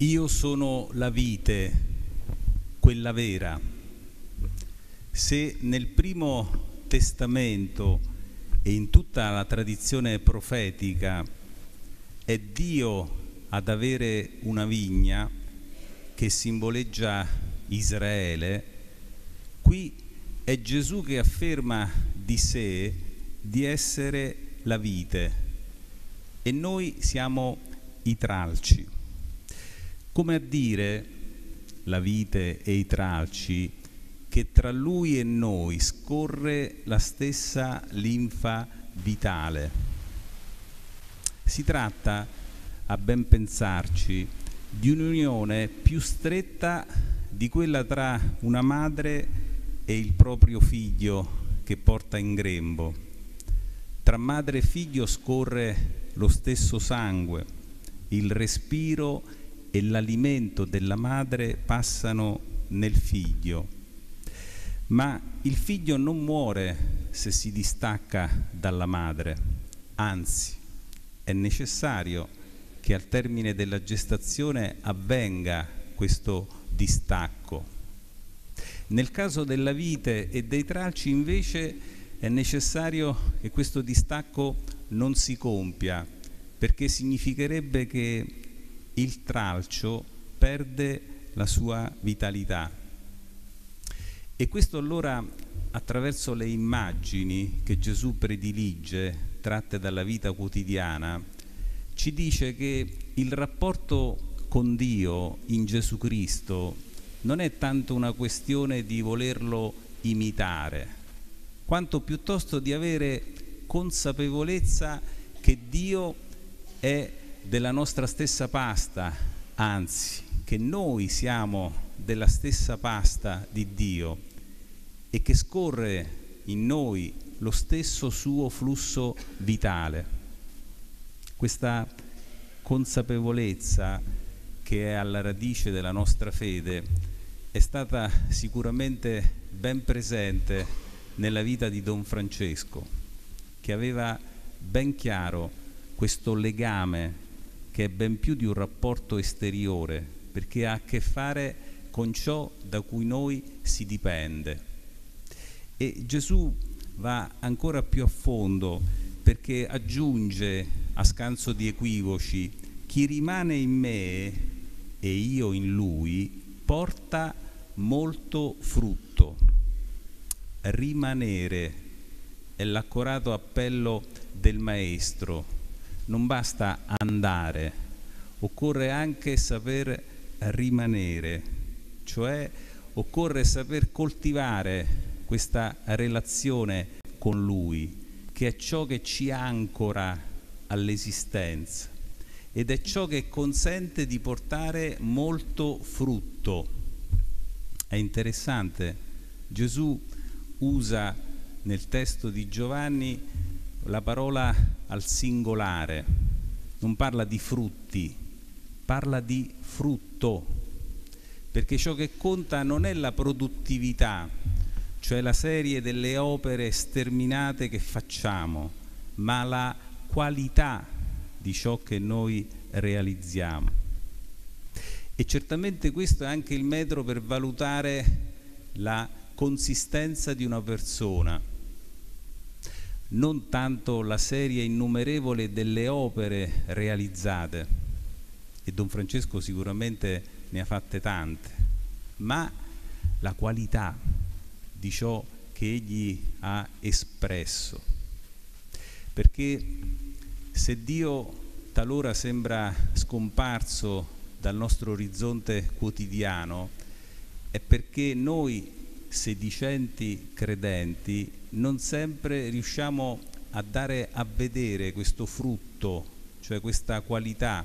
Io sono la vite, quella vera. Se nel primo testamento e in tutta la tradizione profetica è Dio ad avere una vigna che simboleggia Israele, qui è Gesù che afferma di sé di essere la vite e noi siamo i tralci. Come a dire la vite e i tralci che tra lui e noi scorre la stessa linfa vitale. Si tratta, a ben pensarci, di un'unione più stretta di quella tra una madre e il proprio figlio che porta in grembo. Tra madre e figlio scorre lo stesso sangue, il respiro e l'alimento della madre passano nel figlio. Ma il figlio non muore se si distacca dalla madre, anzi è necessario che al termine della gestazione avvenga questo distacco. Nel caso della vite e dei tralci invece è necessario che questo distacco non si compia, perché significherebbe che il tralcio perde la sua vitalità. E questo allora attraverso le immagini che Gesù predilige tratte dalla vita quotidiana, ci dice che il rapporto con Dio in Gesù Cristo non è tanto una questione di volerlo imitare, quanto piuttosto di avere consapevolezza che Dio è della nostra stessa pasta, anzi che noi siamo della stessa pasta di Dio e che scorre in noi lo stesso suo flusso vitale. Questa consapevolezza che è alla radice della nostra fede è stata sicuramente ben presente nella vita di Don Francesco, che aveva ben chiaro questo legame che è ben più di un rapporto esteriore, perché ha a che fare con ciò da cui noi si dipende. E Gesù va ancora più a fondo perché aggiunge a scanso di equivoci chi rimane in me e io in lui porta molto frutto. Rimanere è l'accorato appello del maestro. Non basta andare, occorre anche saper rimanere, cioè occorre saper coltivare questa relazione con Lui, che è ciò che ci ancora all'esistenza ed è ciò che consente di portare molto frutto. È interessante, Gesù usa nel testo di Giovanni la parola al singolare, non parla di frutti, parla di frutto, perché ciò che conta non è la produttività, cioè la serie delle opere sterminate che facciamo, ma la qualità di ciò che noi realizziamo. E certamente questo è anche il metro per valutare la consistenza di una persona, non tanto la serie innumerevole delle opere realizzate, e Don Francesco sicuramente ne ha fatte tante, ma la qualità di ciò che egli ha espresso. Perché se Dio talora sembra scomparso dal nostro orizzonte quotidiano, è perché noi sedicenti credenti non sempre riusciamo a dare a vedere questo frutto, cioè questa qualità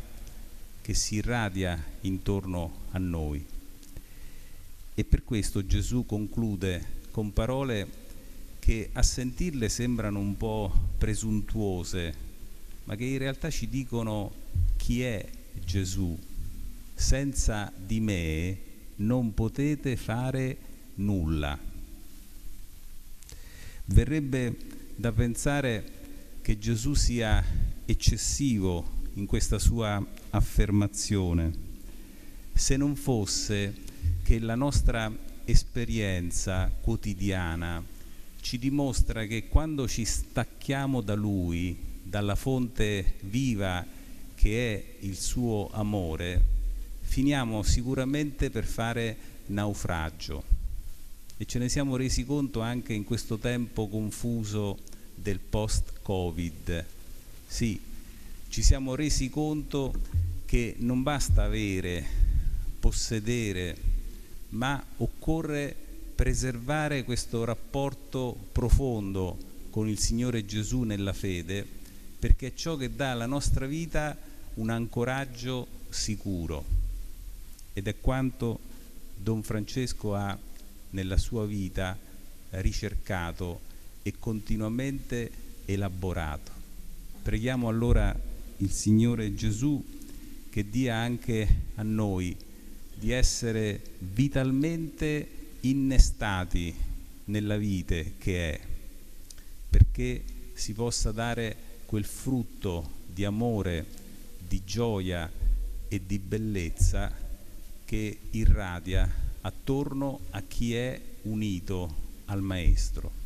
che si irradia intorno a noi. E per questo Gesù conclude con parole che a sentirle sembrano un po' presuntuose, ma che in realtà ci dicono chi è Gesù. Senza di me non potete fare nulla. Verrebbe da pensare che Gesù sia eccessivo in questa sua affermazione, se non fosse che la nostra esperienza quotidiana ci dimostra che quando ci stacchiamo da Lui, dalla fonte viva che è il suo amore, finiamo sicuramente per fare naufragio. E ce ne siamo resi conto anche in questo tempo confuso del post-Covid. Sì, ci siamo resi conto che non basta avere, possedere, ma occorre preservare questo rapporto profondo con il Signore Gesù nella fede, perché è ciò che dà alla nostra vita un ancoraggio sicuro. Ed è quanto Don Francesco ha nella sua vita ricercato e continuamente elaborato. Preghiamo allora il Signore Gesù che dia anche a noi di essere vitalmente innestati nella vite che è, perché si possa dare quel frutto di amore, di gioia e di bellezza che irradia attorno a chi è unito al Maestro.